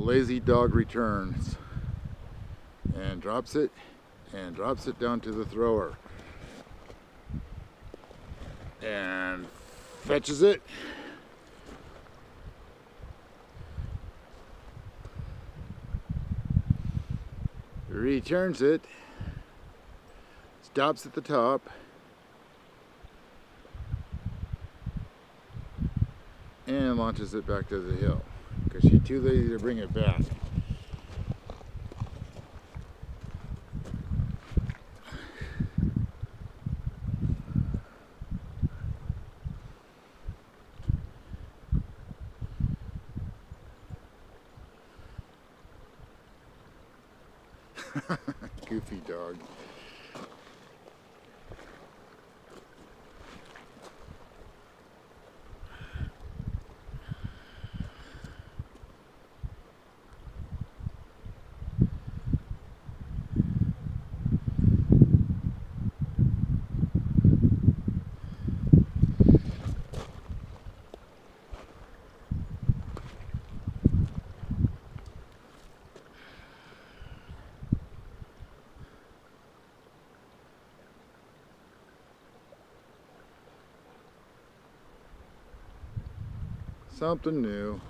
lazy dog returns and drops it and drops it down to the thrower and fetches it. Returns it stops at the top and launches it back to the hill because she's too lazy to bring it back. Goofy dog. Something new.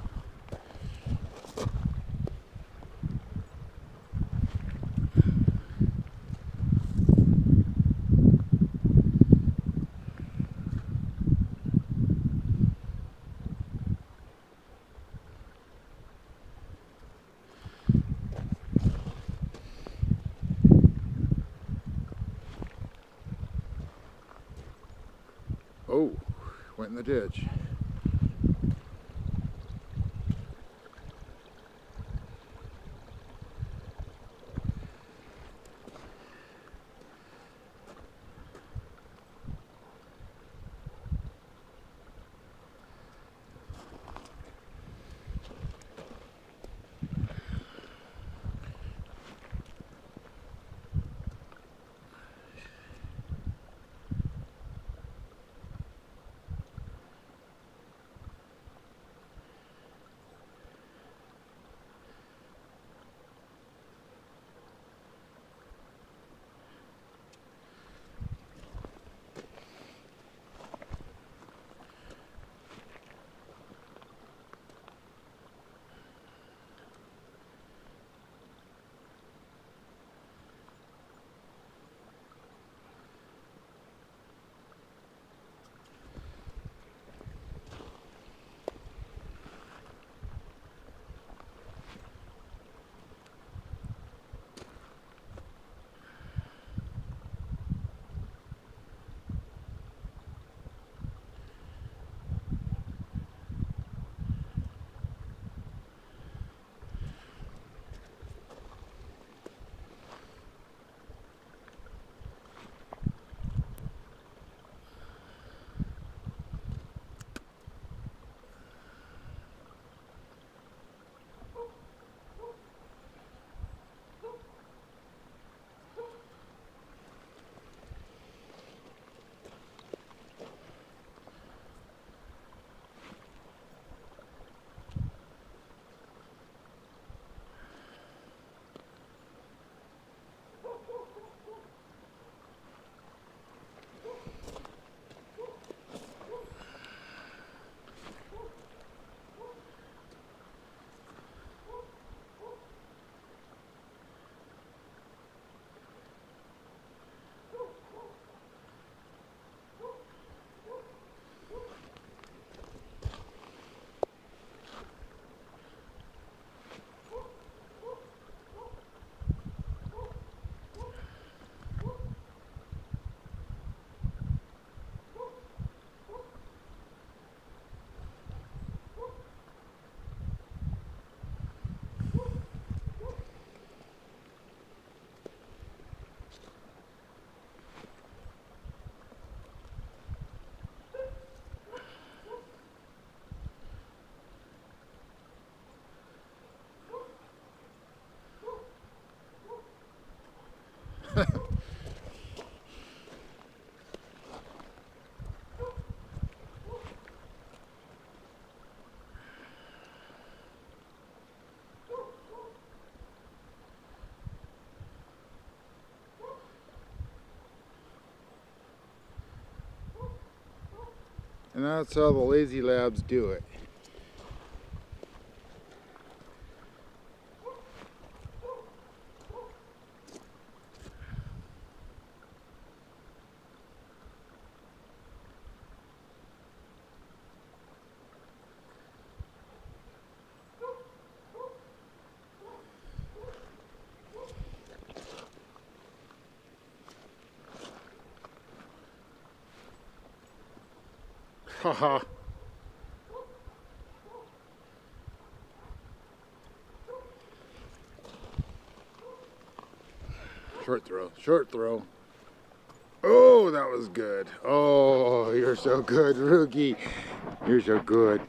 Oh, went in the ditch. And that's how the lazy labs do it. Haha. short throw, short throw. Oh, that was good. Oh, you're so good, Ruger. You're so good.